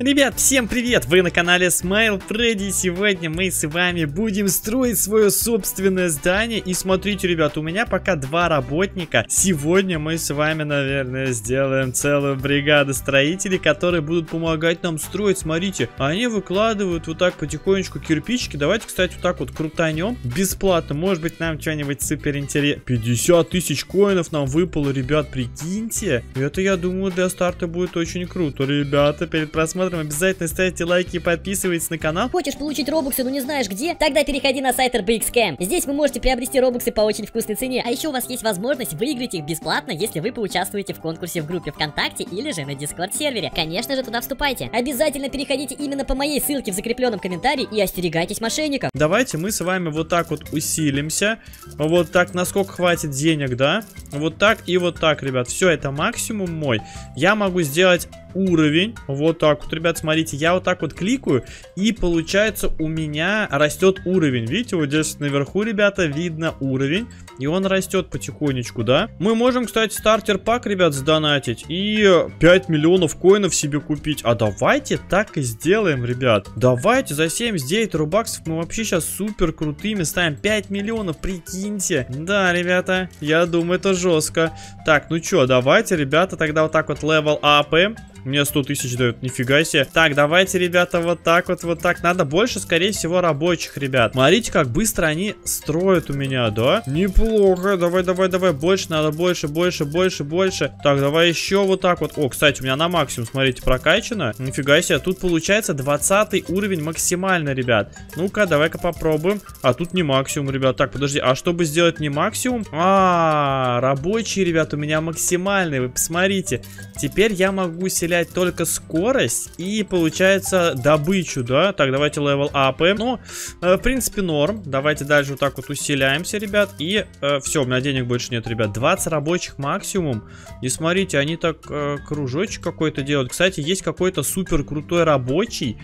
Ребят, всем привет! Вы на канале Smile Freddy. Сегодня мы с вами будем строить свое собственное здание. И смотрите, ребят, у меня пока два работника. Сегодня мы с вами, наверное, сделаем целую бригаду строителей, которые будут помогать нам строить. Смотрите, они выкладывают вот так потихонечку кирпичики. Давайте, кстати, вот так вот крутанем. Бесплатно. Может быть, нам что-нибудь супер интересно. 50 тысяч коинов нам выпало, ребят, прикиньте. Это, я думаю, для старта будет очень круто. Ребята, перед просмотром просмотром. Обязательно ставьте лайки и подписывайтесь на канал. Хочешь получить робоксы, но не знаешь где? Тогда переходи на сайт RBXCam. Здесь вы можете приобрести робоксы по очень вкусной цене. А еще у вас есть возможность выиграть их бесплатно, если вы поучаствуете в конкурсе в группе ВКонтакте или же на Дискорд сервере. Конечно же, туда вступайте. Обязательно переходите именно по моей ссылке в закрепленном комментарии и остерегайтесь мошенников. Давайте мы с вами вот так вот усилимся. Вот так, насколько хватит денег, да? Вот так и вот так, ребят. Все, это максимум мой. Я могу сделать уровень. Вот так вот, ребят, смотрите, я вот так вот кликаю, и получается у меня растет уровень. Видите, вот здесь наверху, ребята, видно уровень, и он растет потихонечку, да? Мы можем, кстати, starter pack, ребят, сдонатить, и 5 миллионов coin ов себе купить. А давайте так и сделаем, ребят. Давайте за 79 рубаксов мы вообще сейчас супер крутыми ставим. 5 миллионов, прикиньте. Да, ребята, я думаю, это жестко. Так, ну что, давайте, ребята, тогда вот так вот level up ы. Мне 100 тысяч дают, нифига себе. Так, давайте, ребята, вот так вот, вот так. Надо больше, скорее всего, рабочих, ребят. Смотрите, как быстро они строят у меня, да? Неплохо. Давай, давай, давай. Больше надо, больше, больше, больше, больше. Так, давай еще вот так вот. О, кстати, у меня на максимум, смотрите, прокачано. Нифига себе. Тут получается 20 уровень максимально, ребят. Ну-ка, давай-ка попробуем. А тут не максимум, ребят. Так, подожди. А чтобы сделать не максимум? А, -а, -а рабочий, ребят, у меня максимальный. Вы посмотрите. Теперь я могу выделять только скорость и, получается, добычу, да? Так, давайте level up ы. Ну, э, в принципе, норм. Давайте дальше вот так вот усиляемся, ребят. И э, все, у меня денег больше нет, ребят. 20 рабочих максимум. И смотрите, они так э, кружочек какой-то делают. Кстати, есть какой-то супер крутой рабочий.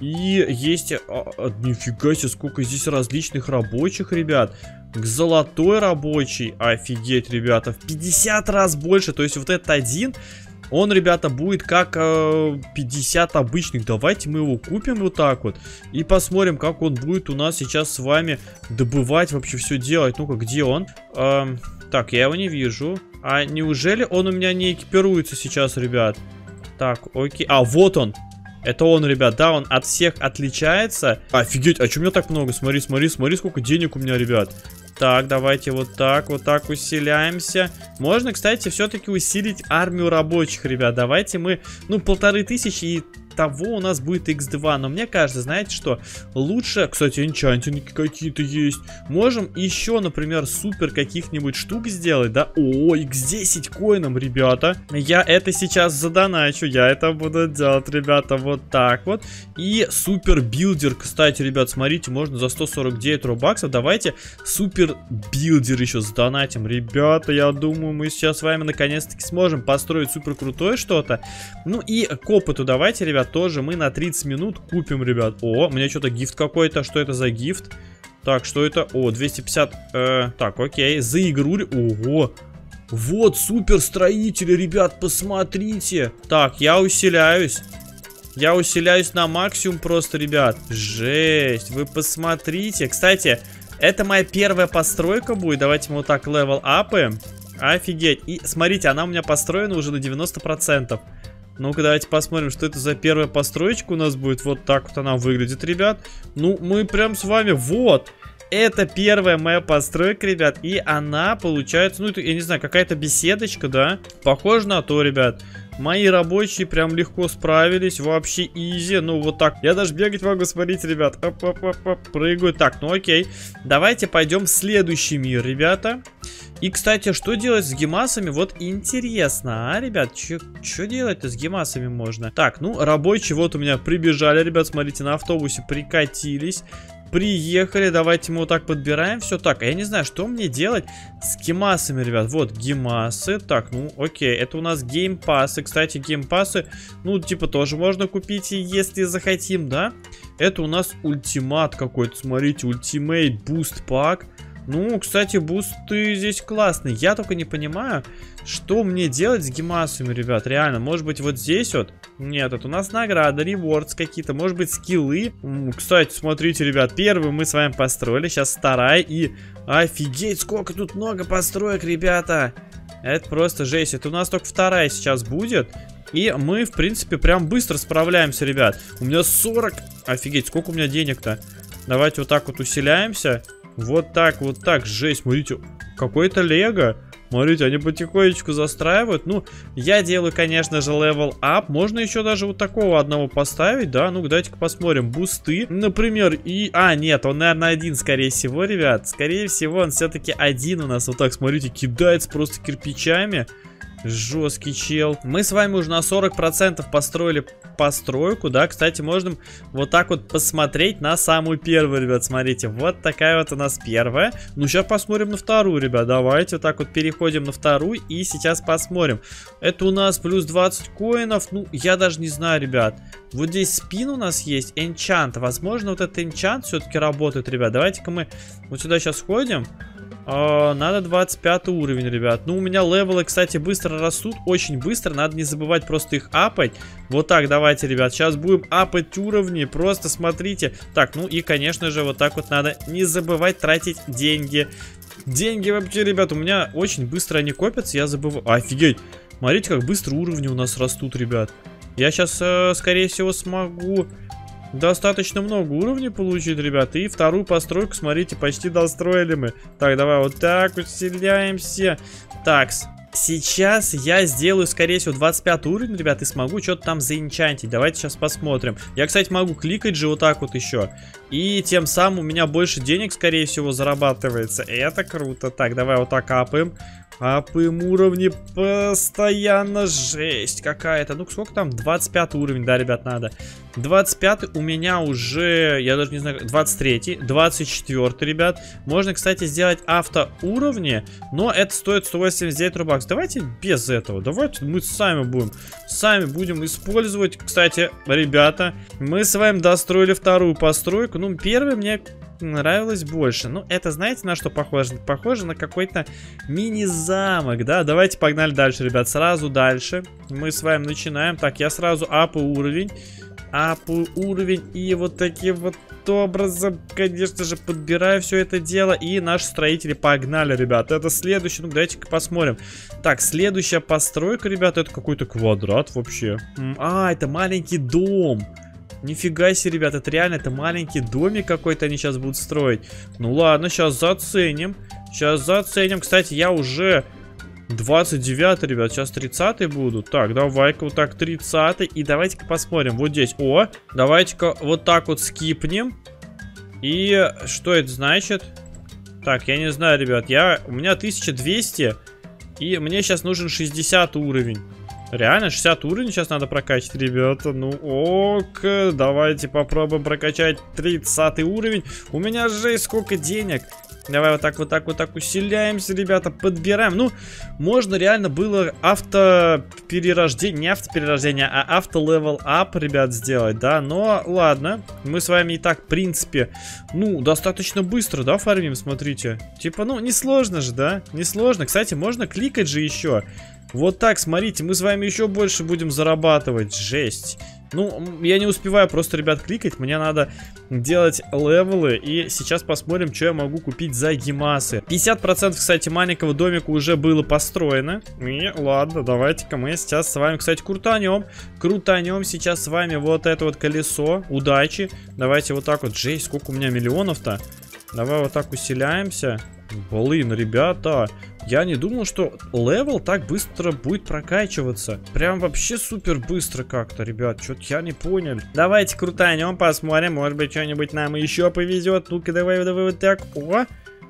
И есть... А, а, нифига себе, сколько здесь различных рабочих, ребят. Золотой рабочий. Офигеть, ребята. В 50 раз больше. То есть вот этот один он, ребята, будет как э, 50 обычных. Давайте мы его купим вот так вот. И посмотрим, как он будет у нас сейчас с вами добывать, вообще все делать. Ну-ка, где он? Э, так, я его не вижу. А неужели он у меня не экипируется сейчас, ребят? Так, окей. А, вот он. Это он, ребят, да, он от всех отличается. Офигеть, а что у меня так много? Смотри, смотри, смотри, сколько денег у меня, ребят. Так, давайте вот так, вот так усиляемся. Можно, кстати, все-таки усилить армию рабочих, ребят. Давайте мы, ну, полторы тысячи и того у нас будет x2. Но мне кажется, знаете что, лучше, кстати, энчантинги какие-то есть. Можем еще, например, супер каких-нибудь штук сделать, да? О, x10 коином, ребята. Я это сейчас задоначу, я это буду делать, ребята, вот так вот. И супер builder, кстати, ребят, смотрите, можно за 149 робаксов. Давайте супер builder еще задонатим. Ребята, я думаю, мы сейчас с вами наконец-таки сможем построить супер крутое что-то. Ну и к опыту давайте, ребят, тоже мы на 30 минут купим, ребят. О, мне что-то gift какой-то. Что это за gift? Так, что это? О, 250... Э, так, окей. За игру... Ого! Вот, супер строители, ребят, посмотрите. Так, я усиляюсь. Я усиляюсь на максимум просто, ребят. Жесть, вы посмотрите. Кстати, это моя первая постройка будет. Давайте мы вот так level up аем. Офигеть. И смотрите, она у меня построена уже на 90%. Ну-ка, давайте посмотрим, что это за первая построечка у нас будет. Вот так вот она выглядит, ребят. Ну, мы прям с вами... Вот! Это первая моя постройка, ребят. И она получается, ну, это, я не знаю, какая-то беседочка, да? Похоже на то, ребят. Мои рабочие прям легко справились, вообще изи. Ну, вот так. Я даже бегать могу, смотрите, ребят. Оп -оп -оп -оп. Прыгаю. Так, ну окей. Давайте пойдем в следующий мир, ребята. И, кстати, что делать с гемасами? Вот интересно, а, ребят? Что делать-то с гемасами можно? Так, ну, рабочие вот у меня прибежали, ребят, смотрите, на автобусе прикатились. Приехали, давайте мы вот так подбираем все. Так, а я не знаю, что мне делать с гемасами, ребят. Вот, гемасы. Так, ну, окей, это у нас геймпасы. Кстати, геймпасы, ну, типа, тоже можно купить, если захотим, да? Это у нас ultimate какой-то, смотрите, ultimate boost pack. Ну, кстати, бусты здесь классные. Я только не понимаю, что мне делать с гемасами, ребят. Реально, может быть, вот здесь вот? Нет, это у нас награда, rewards какие-то. Может быть, скиллы. Кстати, смотрите, ребят, первый мы с вами построили. Сейчас вторая и... Офигеть, сколько тут много построек, ребята. Это просто жесть. Это у нас только вторая сейчас будет. И мы, в принципе, прям быстро справляемся, ребят. У меня 40... Офигеть, сколько у меня денег-то? Давайте вот так вот усиляемся. Вот так, вот так, жесть, смотрите, какой-то лего. Смотрите, они потихонечку застраивают. Ну, я делаю, конечно же, level up. Можно еще даже вот такого одного поставить, да? Ну, давайте-ка посмотрим. Бусты, например, и... А, нет, он, наверное, один, скорее всего, ребят. Скорее всего, он все-таки один у нас. Вот так, смотрите, кидается просто кирпичами. Жесткий чел. Мы с вами уже на 40% построили постройку, да. Кстати, можно вот так вот посмотреть на самую первую, ребят. Смотрите, вот такая вот у нас первая. Ну, сейчас посмотрим на вторую, ребят. Давайте вот так вот переходим на вторую и сейчас посмотрим. Это у нас плюс 20 коинов. Ну, я даже не знаю, ребят. Вот здесь спин у нас есть, энчант. Возможно, вот этот энчант все-таки работает, ребят. Давайте-ка мы вот сюда сейчас ходим. А, надо 25 уровень, ребят. Ну, у меня левелы, кстати, быстро растут. Очень быстро. Надо не забывать просто их апать. Вот так, давайте, ребят. Сейчас будем апать уровни. Просто смотрите. Так, ну и, конечно же, вот так вот надо не забывать тратить деньги. Деньги вообще, ребят, у меня очень быстро они копятся. Я забываю... Офигеть. Смотрите, как быстро уровни у нас растут, ребят. Я сейчас, э, скорее всего, смогу Достаточно много уровней получить, ребята. И вторую постройку, смотрите, почти достроили мы. Так, давай вот так усиляемся. Такс. Сейчас я сделаю, скорее всего, 25 уровень, ребят, и смогу что-то там заинчантить. Давайте сейчас посмотрим. Я, кстати, могу кликать же вот так вот еще. И тем самым у меня больше денег, скорее всего, зарабатывается. Это круто. Так, давай вот так апаем. Апаем уровни постоянно. Жесть какая-то. Ну, сколько там? 25 уровень, да, ребят, надо. 25 у меня уже, я даже не знаю, 23 24 ребят. Можно, кстати, сделать авто уровни, но это стоит 189 рубакс. Давайте без этого. Давайте мы сами будем, сами будем использовать. Кстати, ребята, мы с вами достроили вторую постройку. Ну, первый мне нравилось больше. Ну, это знаете на что похоже? Похоже на какой-то мини-замок, да? Давайте погнали дальше, ребят. Сразу дальше. Мы с вами начинаем. Так, я сразу апу уровень. Апу уровень. И вот таким вот образом, конечно же, подбираю все это дело. И наши строители погнали, ребят. Это следующий. Ну, давайте-ка посмотрим. Так, следующая постройка, ребят, это какой-то квадрат вообще. А, это маленький дом. Нифига себе, ребят, это реально, это маленький домик какой-то они сейчас будут строить. Ну ладно, сейчас заценим. Сейчас заценим. Кстати, я уже 29, ребят, сейчас 30 будут. Так, давай-ка вот так 30 И давайте-ка посмотрим. Вот здесь. О, давайте-ка вот так вот скипнем. И что это значит? Так, я не знаю, ребят. Я, у меня 1200. И мне сейчас нужен 60 уровень. Реально, 60 уровень сейчас надо прокачать, ребята. Ну, ок, давайте попробуем прокачать 30 уровень. У меня же сколько денег. Давай вот так, вот так, вот так усиляемся, ребята, подбираем. Ну, можно реально было автоперерождение, не автоперерождение, а авто-левел ап, ребят, сделать, да. Но, ладно, мы с вами и так, в принципе, ну, достаточно быстро, да, фармим, смотрите. Типа, ну, несложно же, да, несложно. Кстати, можно кликать же еще. Вот так, смотрите, мы с вами еще больше будем зарабатывать. Жесть. Ну, я не успеваю просто, ребят, кликать. Мне надо делать левелы. И сейчас посмотрим, что я могу купить за гемасы. 50%, кстати, маленького домика уже было построено. И ладно, давайте-ка мы сейчас с вами, кстати, крутанем. Крутанем сейчас с вами вот это вот колесо. Удачи. Давайте вот так вот. Жесть, сколько у меня миллионов-то. Давай вот так усиляемся. Блин, ребята, я не думал, что level так быстро будет прокачиваться. Прям вообще супер быстро как-то, ребят. Что-то я не понял. Давайте крутанем, посмотрим. Может быть, что-нибудь нам еще повезет. Ну-ка, давай, давай вот так. О,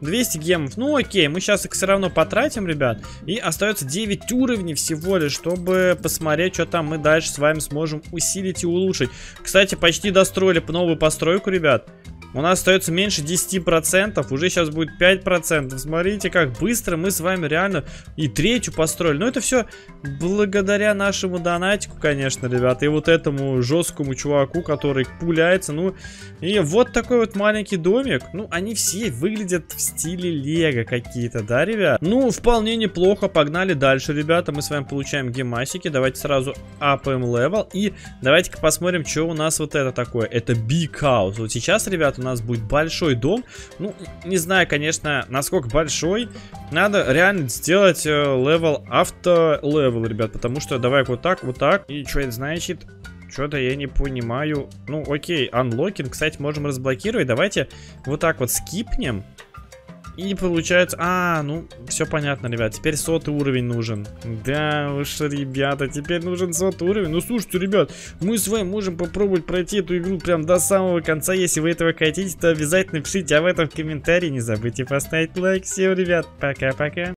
200 гемов. Ну окей, мы сейчас их все равно потратим, ребят. И остается 9 уровней всего лишь, чтобы посмотреть, что там мы дальше с вами сможем усилить и улучшить. Кстати, почти достроили новую постройку, ребят. У нас остается меньше 10%, уже сейчас будет 5%. Смотрите, как быстро мы с вами реально и третью построили. Но это все благодаря нашему донатику, конечно, ребята. И вот этому жесткому чуваку, который пуляется. Ну, и вот такой вот маленький домик. Ну, они все выглядят в стиле лего какие-то, да, ребят? Ну, вполне неплохо. Погнали дальше, ребята. Мы с вами получаем гемасики. Давайте сразу апаем level. И давайте-ка посмотрим, что у нас вот это такое. Это Big House. Вот сейчас, ребят, у нас будет большой дом. Ну, не знаю, конечно, насколько большой. Надо реально сделать э, level auto level, ребят. Потому что давай вот так, вот так. И что это значит? Что-то я не понимаю. Ну, окей, unlocking, кстати, можем разблокировать. Давайте вот так вот скипнем. И получается... А, ну, все понятно, ребят. Теперь сотый уровень нужен. Да уж, ребята, теперь нужен сотый уровень. Ну, слушайте, ребят, мы с вами можем попробовать пройти эту игру прям до самого конца. Если вы этого хотите, то обязательно пишите об этом в комментарии. Не забудьте поставить лайк. Всем, ребят, пока-пока.